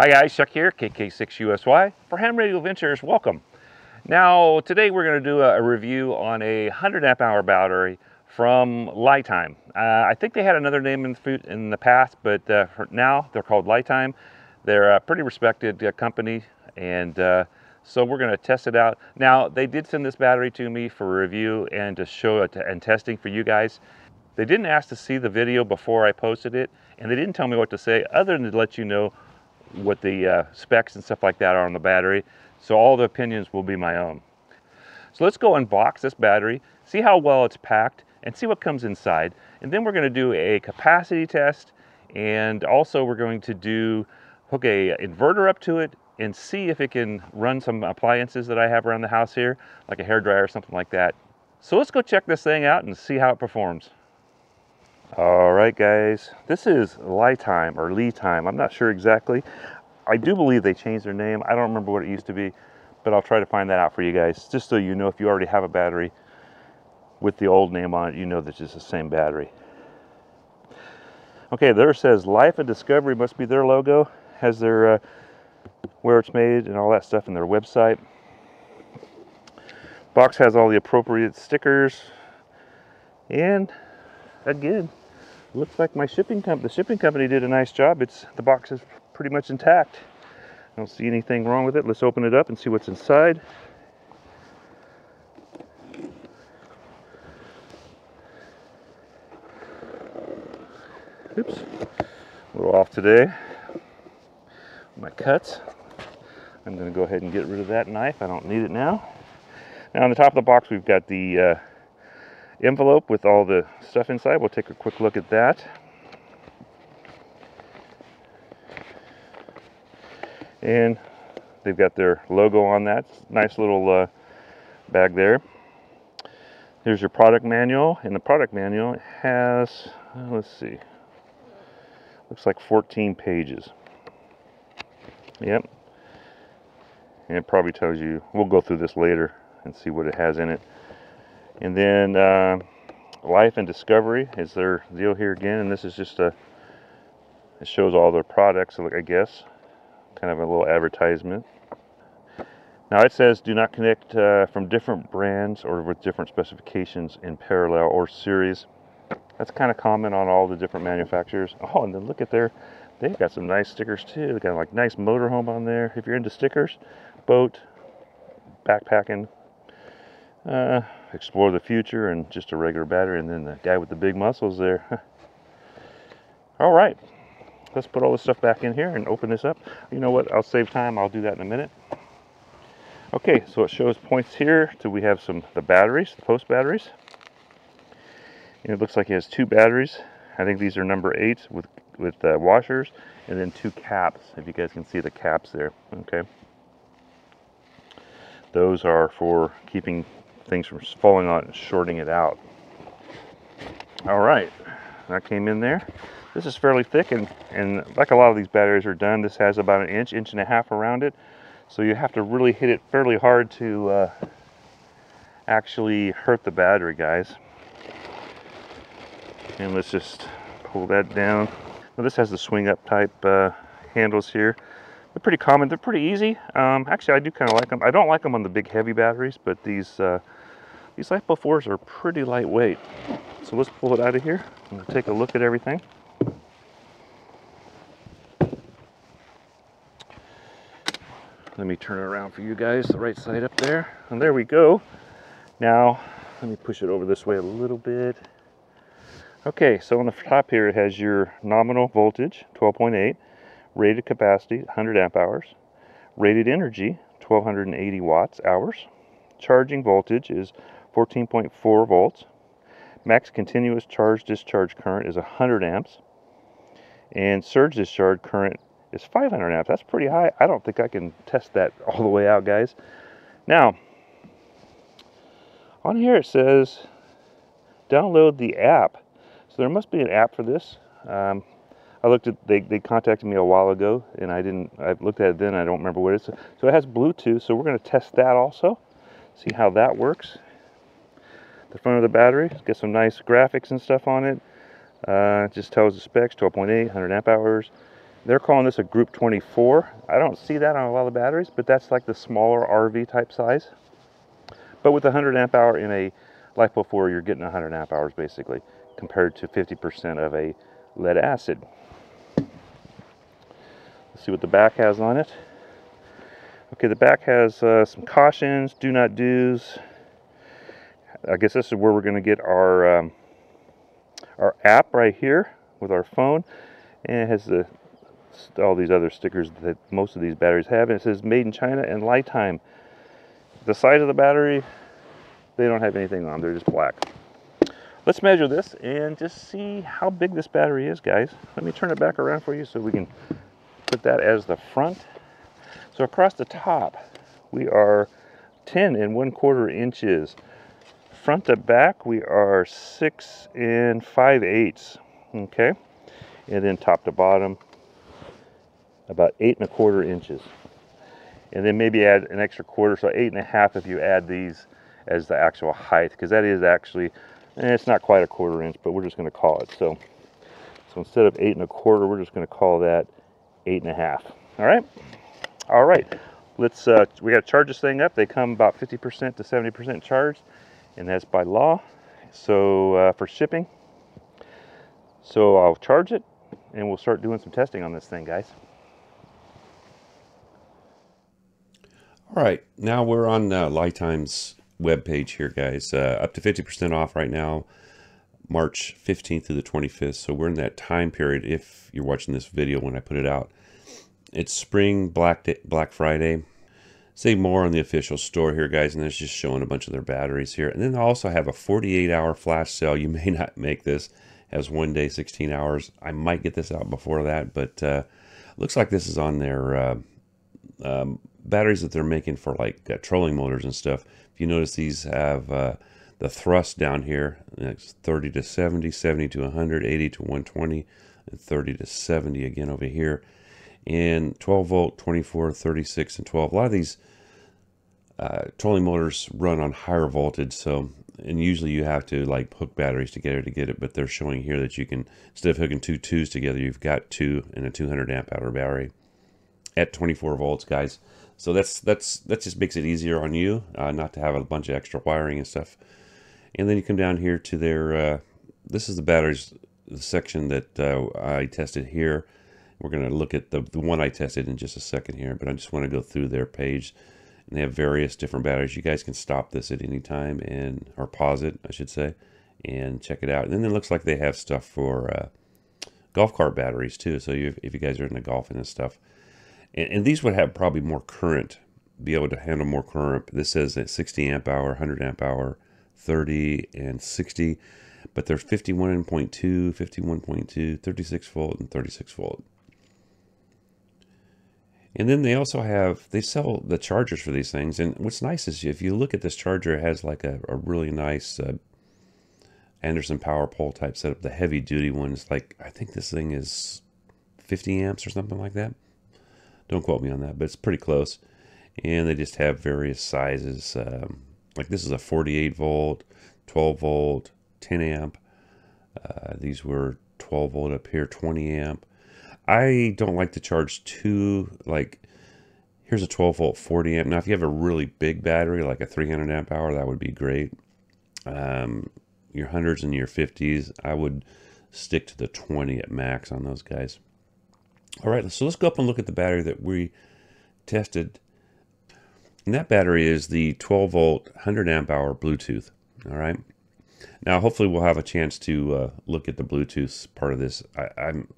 Hi guys, Chuck here, KK6USY for Ham Radio Adventures. Welcome. Now today we're going to do a, review on a 100 amp hour battery from Litime. Uh, I think they had another name in the, in the past, but uh, now they're called Litime. They're a pretty respected uh, company, and uh, so we're going to test it out. Now they did send this battery to me for review and to show it and testing for you guys. They didn't ask to see the video before I posted it, and they didn't tell me what to say other than to let you know what the uh, specs and stuff like that are on the battery. So all the opinions will be my own. So let's go unbox this battery, see how well it's packed, and see what comes inside. And then we're gonna do a capacity test, and also we're going to do hook a inverter up to it and see if it can run some appliances that I have around the house here, like a hair dryer or something like that. So let's go check this thing out and see how it performs. All right, guys, this is Litime or Lee Litime. I'm not sure exactly. I do believe they changed their name. I don't remember what it used to be, but I'll try to find that out for you guys, just so you know if you already have a battery with the old name on it, you know that it's the same battery. Okay, there says Life and Discovery must be their logo, has their uh, where it's made and all that stuff in their website. Box has all the appropriate stickers and again looks like my shipping company, the shipping company did a nice job. It's the box is pretty much intact. I don't see anything wrong with it. Let's open it up and see what's inside. Oops, a little off today. My cuts. I'm going to go ahead and get rid of that knife. I don't need it now. Now on the top of the box we've got the uh, envelope with all the stuff inside. We'll take a quick look at that. And they've got their logo on that. Nice little uh, bag there. Here's your product manual. And the product manual has, uh, let's see, looks like 14 pages. Yep. And it probably tells you, we'll go through this later and see what it has in it. And then uh, Life and Discovery is their deal here again. And this is just a, it shows all their products, I guess. Kind of a little advertisement. Now it says do not connect uh, from different brands or with different specifications in parallel or series. That's kind of common on all the different manufacturers. Oh, and then look at their, they've got some nice stickers too. They got like nice motorhome on there. If you're into stickers, boat, backpacking, uh, explore the future and just a regular battery and then the guy with the big muscles there. All right let's put all this stuff back in here and open this up. You know what I'll save time I'll do that in a minute. Okay so it shows points here. To we have some the batteries the post batteries? And it looks like it has two batteries. I think these are number eight with with uh, washers and then two caps if you guys can see the caps there okay? Those are for keeping things from falling on and shorting it out. All right, that came in there. This is fairly thick and, and like a lot of these batteries are done, this has about an inch, inch and a half around it. So you have to really hit it fairly hard to uh, actually hurt the battery, guys. And let's just pull that down. Now this has the swing up type uh, handles here. They're pretty common. They're pretty easy. Um, actually, I do kind of like them. I don't like them on the big heavy batteries, but these uh, these LiFePO 4s are pretty lightweight. So let's pull it out of here and take a look at everything. Let me turn it around for you guys, the right side up there. And there we go. Now, let me push it over this way a little bit. Okay, so on the top here it has your nominal voltage, 12.8, rated capacity, 100 amp hours, rated energy, 1280 watts hours, charging voltage is 14.4 volts. Max continuous charge discharge current is 100 amps. And surge discharge current is 500 amps. That's pretty high. I don't think I can test that all the way out, guys. Now, on here it says download the app. So there must be an app for this. Um, I looked at, they, they contacted me a while ago and I didn't, I looked at it then, I don't remember what it is. So it has Bluetooth, so we're gonna test that also. See how that works the front of the battery. It's got some nice graphics and stuff on it. Uh, it just tells the specs, 12.8, 100 amp hours. They're calling this a Group 24. I don't see that on a lot of batteries, but that's like the smaller RV type size. But with 100 amp hour in a LiFePO 4, you're getting 100 amp hours basically, compared to 50% of a lead acid. Let's see what the back has on it. Okay, the back has uh, some cautions, do not do's. I guess this is where we're going to get our um, our app right here with our phone, and it has the all these other stickers that most of these batteries have, and it says made in China and lifetime. The size of the battery, they don't have anything on; they're just black. Let's measure this and just see how big this battery is, guys. Let me turn it back around for you so we can put that as the front. So across the top, we are 10 and 1 quarter inches. Front to back, we are 6 and 5 eighths. Okay. And then top to bottom, about 8 and a quarter inches. And then maybe add an extra quarter, so 8 and a half if you add these as the actual height, because that is actually, eh, it's not quite a quarter inch, but we're just going to call it. So, so instead of 8 and a quarter, we're just going to call that 8 and a half. All right. All right, let's, uh, we got to charge this thing up. They come about 50% to 70% charged, and that's by law. So uh, for shipping, so I'll charge it, and we'll start doing some testing on this thing, guys. All right, now we're on uh, Lifetime's webpage here, guys. Uh, up to 50% off right now, March 15th to the 25th. So we're in that time period if you're watching this video when I put it out. It's spring Black Day, Black Friday. Say more on the official store here, guys, and it's just showing a bunch of their batteries here. And then they also have a 48-hour flash sale. You may not make this as one day, 16 hours. I might get this out before that, but uh, looks like this is on their uh, um, batteries that they're making for like uh, trolling motors and stuff. If you notice, these have uh, the thrust down here. It's 30 to 70, 70 to 100, 80 to 120, and 30 to 70 again over here and 12 volt, 24, 36, and 12. A lot of these uh, trolling motors run on higher voltage, so and usually you have to like hook batteries together to get it. But they're showing here that you can instead of hooking two twos together, you've got two and a 200 amp hour battery at 24 volts, guys. So that's that's that just makes it easier on you, uh, not to have a bunch of extra wiring and stuff. And then you come down here to their. Uh, this is the batteries section that uh, I tested here. We're going to look at the, the one I tested in just a second here, but I just want to go through their page. And they have various different batteries. You guys can stop this at any time and or pause it, I should say, and check it out. And then it looks like they have stuff for uh, golf cart batteries too. So you, if you guys are into golfing and stuff, and, and, these would have probably more current, be able to handle more current. This says at 60 amp hour, 100 amp hour, 30 and 60, but they're 51.2, 51.2, 36 volt, and 36 volt. And then they also have, they sell the chargers for these things. And what's nice is if you look at this charger, it has like a, a really nice uh, Anderson power pole type setup. The heavy duty one is like, I think this thing is 50 amps or something like that. Don't quote me on that, but it's pretty close. And they just have various sizes. Um, like this is a 48 volt, 12 volt, 10 amp. Uh, these were 12 volt up here, 20 amp. I don't like to charge too, like, here's a 12 volt 40 amp. Now, if you have a really big battery, like a 300 amp hour, that would be great. Um, your hundreds and your 50s, I would stick to the 20 at max on those guys. All right, so let's go up and look at the battery that we tested. And that battery is the 12 volt 100 amp hour Bluetooth. All right. Now, hopefully, we'll have a chance to uh, look at the Bluetooth part of this. I, I'm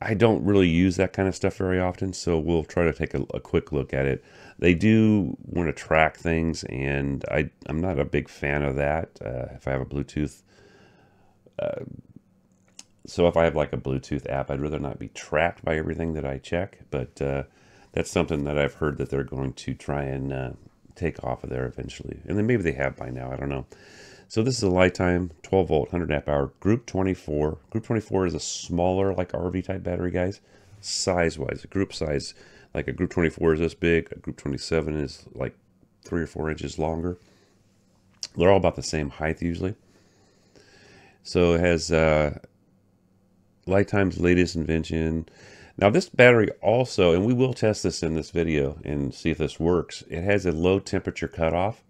I don't really use that kind of stuff very often, so we'll try to take a, a quick look at it. They do want to track things, and I, I'm not a big fan of that. Uh, if I have a Bluetooth, uh, so if I have like a Bluetooth app, I'd rather not be tracked by everything that I check. But uh, that's something that I've heard that they're going to try and uh, take off of there eventually, and then maybe they have by now. I don't know. So this is a lifetime 12 volt 100 amp hour group 24. Group 24 is a smaller like RV type battery guys size wise. A group size like a group 24 is this big. A group 27 is like three or four inches longer. They're all about the same height usually. So it has uh, Lifetime's latest invention. Now this battery also, and we will test this in this video and see if this works, it has a low temperature cutoff.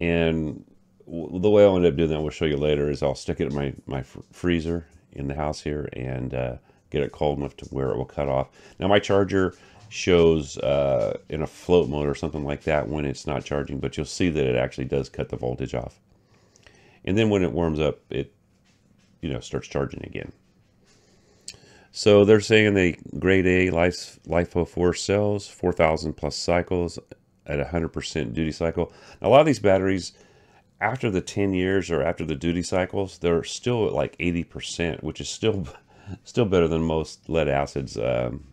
And the way I'll end up doing that, we'll show you later, is I'll stick it in my, my freezer in the house here and uh, get it cold enough to where it will cut off. Now my charger shows uh, in a float mode or something like that when it's not charging, but you'll see that it actually does cut the voltage off. And then when it warms up, it you know starts charging again. So they're saying the grade A Life, LiFePO4 cells, 4,000 plus cycles at 100% duty cycle. Now, a lot of these batteries, after the 10 years or after the duty cycles, they're still at like 80%, which is still still better than most lead acids um,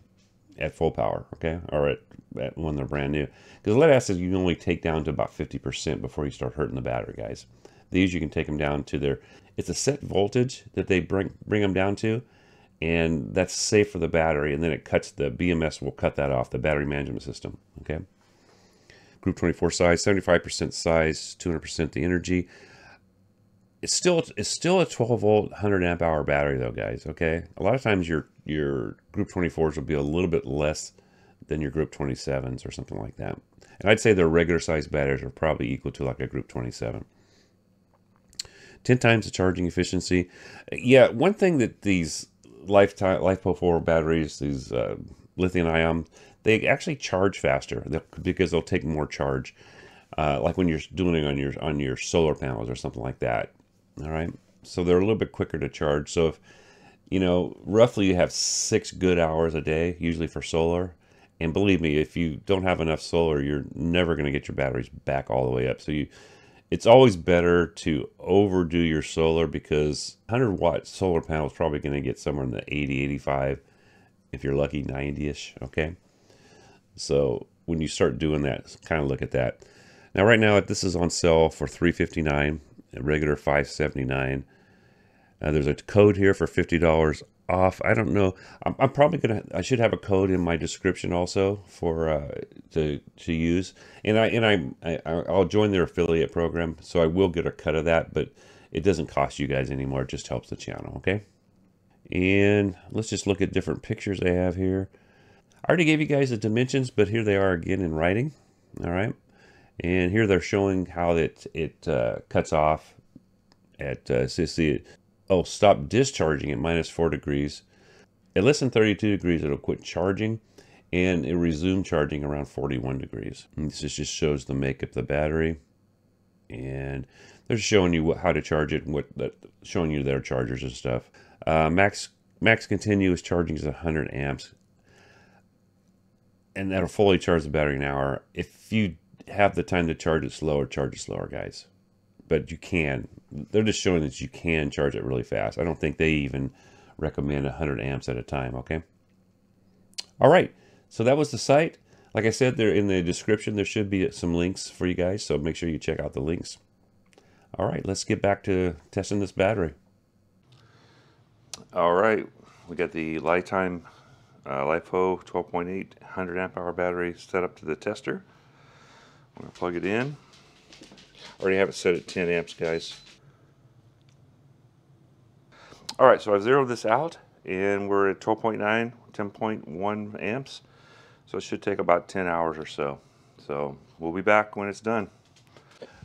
at full power, okay, or at, at when they're brand new. Because lead acids you can only take down to about 50% before you start hurting the battery, guys. These you can take them down to their, it's a set voltage that they bring bring them down to, and that's safe for the battery. And then it cuts the BMS will cut that off the battery management system. Okay. Group 24 size, 75% size, 200% the energy. It's still it's still a 12 volt 100 amp hour battery though, guys. Okay. A lot of times your your Group 24s will be a little bit less than your Group 27s or something like that. And I'd say their regular size batteries are probably equal to like a Group 27. 10 times the charging efficiency. Yeah, one thing that these lifetime LiFePO4 batteries, these uh, lithium ion, they actually charge faster because they'll take more charge. Uh, like when you're doing it on your on your solar panels or something like that. All right, so they're a little bit quicker to charge. So if you know roughly you have six good hours a day, usually for solar. And believe me, if you don't have enough solar, you're never going to get your batteries back all the way up. So you it's always better to overdo your solar because 100 watt solar panel is probably going to get somewhere in the 80 85 if you're lucky 90ish okay so when you start doing that kind of look at that now right now this is on sale for 359 regular 579 uh, there's a code here for $50 off. I don't know. I'm, I'm, probably gonna. I should have a code in my description also for uh, to to use. And I and I, I I'll join their affiliate program, so I will get a cut of that. But it doesn't cost you guys anymore. It just helps the channel. Okay. And let's just look at different pictures they have here. I already gave you guys the dimensions, but here they are again in writing. All right. And here they're showing how it it uh, cuts off at uh, see oh, stop discharging at minus 4 degrees. At less than 32 degrees, it'll quit charging and it resume charging around 41 degrees. And this just shows the makeup of the battery. And they're showing you how to charge it and what showing you their chargers and stuff. Uh, max max continuous charging is 100 amps, and that'll fully charge the battery an hour. If you have the time to charge it slower, charge it slower, guys but you can. They're just showing that you can charge it really fast. I don't think they even recommend 100 amps at a time, okay? All right, so that was the site. Like I said, there in the description, there should be some links for you guys, so make sure you check out the links. All right, let's get back to testing this battery. All right, we got the Lifetime uh, LiFePO 12.8 100 amp hour battery set up to the tester. I'm going to plug it in already have it set at 10 amps, guys. All right, so I've zeroed this out, and we're at 12.9, 10.1 amps. So it should take about 10 hours or so. So we'll be back when it's done.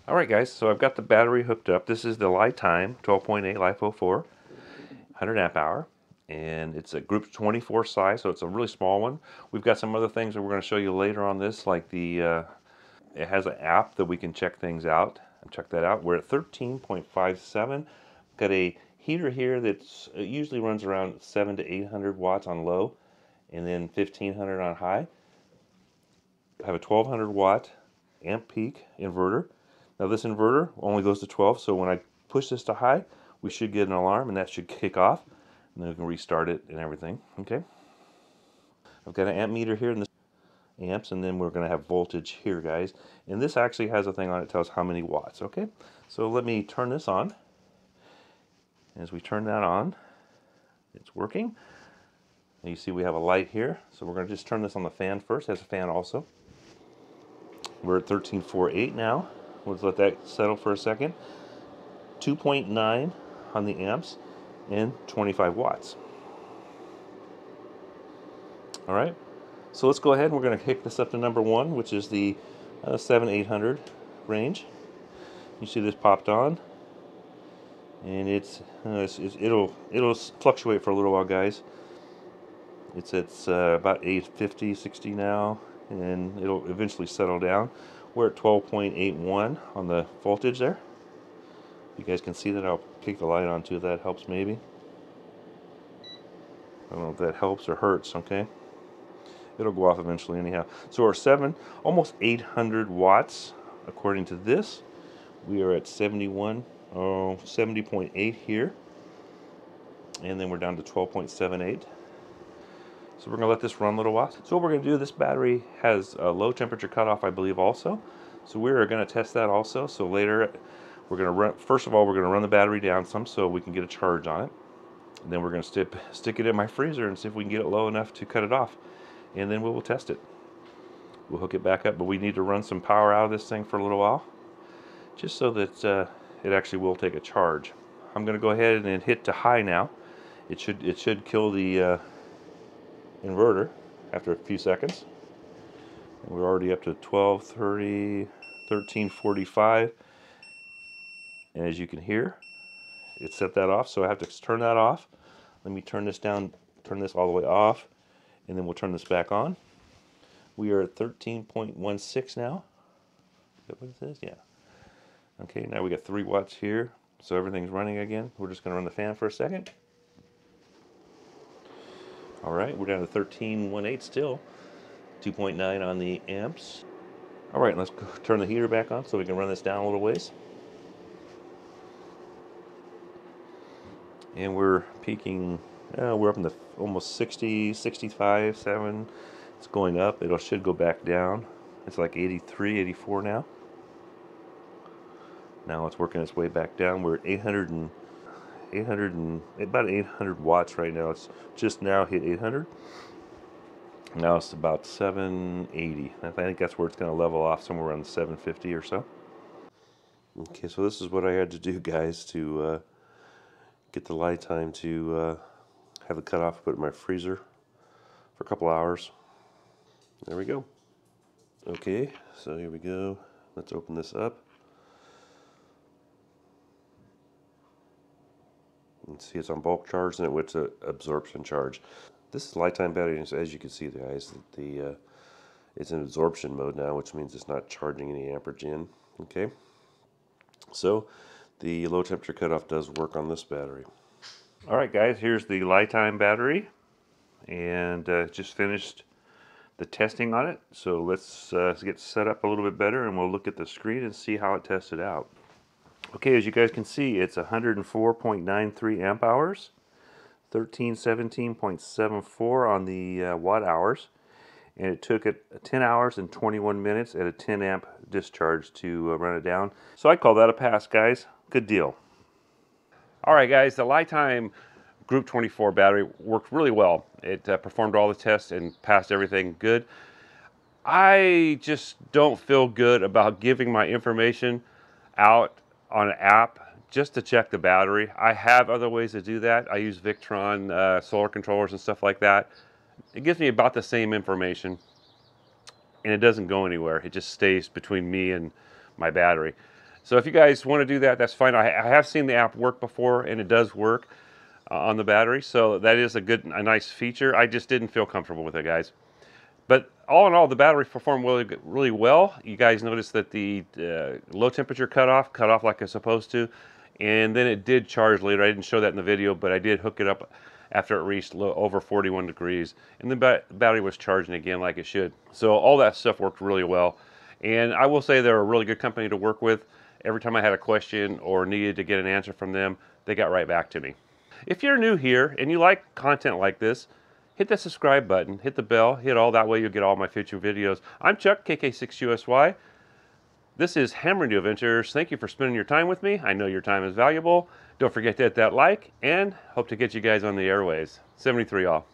All right, guys, so I've got the battery hooked up. This is the Lifetime 12.8 LiFePO4, 100 amp hour. And it's a group 24 size, so it's a really small one. We've got some other things that we're going to show you later on this, like the uh, it has an app that we can check things out. Check that out. We're at 13.57. Got a heater here that usually runs around 7 to 800 watts on low and then 1500 on high. I have a 1200 watt amp peak inverter. Now this inverter only goes to 12, so when I push this to high, we should get an alarm and that should kick off. And then we can restart it and everything, okay? I've got an amp meter here in this amps and then we're going to have voltage here guys. And this actually has a thing on it tells how many watts okay? So let me turn this on. As we turn that on it's working. And you see we have a light here so we're going to just turn this on the fan first. Has a fan also. We're at 13.48 now. Let's let that settle for a second. 2.9 on the amps and 25 watts All right. So let's go ahead and we're going to kick this up to number one, which is the uh, 7 800 range. You see this popped on, and it's, uh, it's, it's, it'll it'll fluctuate for a little while, guys. It's it's uh, about 850, 60 now, and it'll eventually settle down. We're at 12.81 on the voltage there. You guys can see that. I'll kick the light on too. That helps, maybe. I don't know if that helps or hurts. Okay it'll go off eventually anyhow. So our seven, almost 800 watts, according to this. We are at 71, oh, 70.8 here. And then we're down to 12.78. So we're gonna let this run a little while. So what we're gonna do, this battery has a low temperature cutoff, I believe also. So we're gonna test that also. So later, we're gonna run, first of all, we're gonna run the battery down some so we can get a charge on it. And then we're gonna stick, stick it in my freezer and see if we can get it low enough to cut it off and then we will test it. We'll hook it back up, but we need to run some power out of this thing for a little while, just so that uh, it actually will take a charge. I'm going to go ahead and hit to high now. It should it should kill the uh, inverter after a few seconds. And we're already up to 1230, 1345. And as you can hear, it set that off, so I have to turn that off. Let me turn this down, turn this all the way off and then we'll turn this back on. We are at 13.16 now. Is that what it says? Yeah. Okay, now we got 3 watts here, so everything's running again. We're just going to run the fan for a second. All right, we're down to 13.18 still. 2.9 on the amps. All right, let's turn the heater back on so we can run this down a little ways. And we're peaking uh, we're up in the almost 60, 65, 7. It's going up. It should go back down. It's like 83, 84 now. Now it's working its way back down. We're at 800 and 800 and about 800 watts right now. It's just now hit 800. Now it's about 780. I think that's where it's going to level off somewhere around 750 or so. Okay, so this is what I had to do, guys, to uh, get the Litime to uh, have it cut off, put it in my freezer for a couple hours. There we go. Okay, so here we go. Let's open this up. And see it's on bulk charge and it went to absorption charge. This is Litime battery, as you can see, guys, the uh, it's in absorption mode now, which means it's not charging any amperage in. Okay, so the low temperature cutoff does work on this battery. All right, guys, here's the Litime battery, and uh, just finished the testing on it. So let's uh, get set up a little bit better, and we'll look at the screen and see how it tested out. Okay, as you guys can see, it's 104.93 amp hours, 1317.74 on the uh, watt hours, and it took it 10 hours and 21 minutes at a 10 amp discharge to uh, run it down. So I call that a pass, guys. Good deal. All right, guys, the Litime Group 24 battery worked really well. It uh, performed all the tests and passed everything good. I just don't feel good about giving my information out on an app just to check the battery. I have other ways to do that. I use Victron uh, solar controllers and stuff like that. It gives me about the same information and it doesn't go anywhere. It just stays between me and my battery. So if you guys want to do that, that's fine. I, I have seen the app work before, and it does work uh, on the battery. So that is a good, a nice feature. I just didn't feel comfortable with it, guys. But all in all, the battery performed really, really well. You guys noticed that the uh, low temperature cutoff cut off like it's supposed to, and then it did charge later. I didn't show that in the video, but I did hook it up after it reached low, over 41 degrees, and the ba battery was charging again like it should. So all that stuff worked really well. And I will say they're a really good company to work with. Every time I had a question or needed to get an answer from them, they got right back to me. If you're new here and you like content like this, hit the subscribe button, hit the bell, hit all that way you'll get all my future videos. I'm Chuck, KK6USY. This is Ham Radio Adventures. Thank you for spending your time with me. I know your time is valuable. Don't forget to hit that like and hope to get you guys on the airways. 73 all.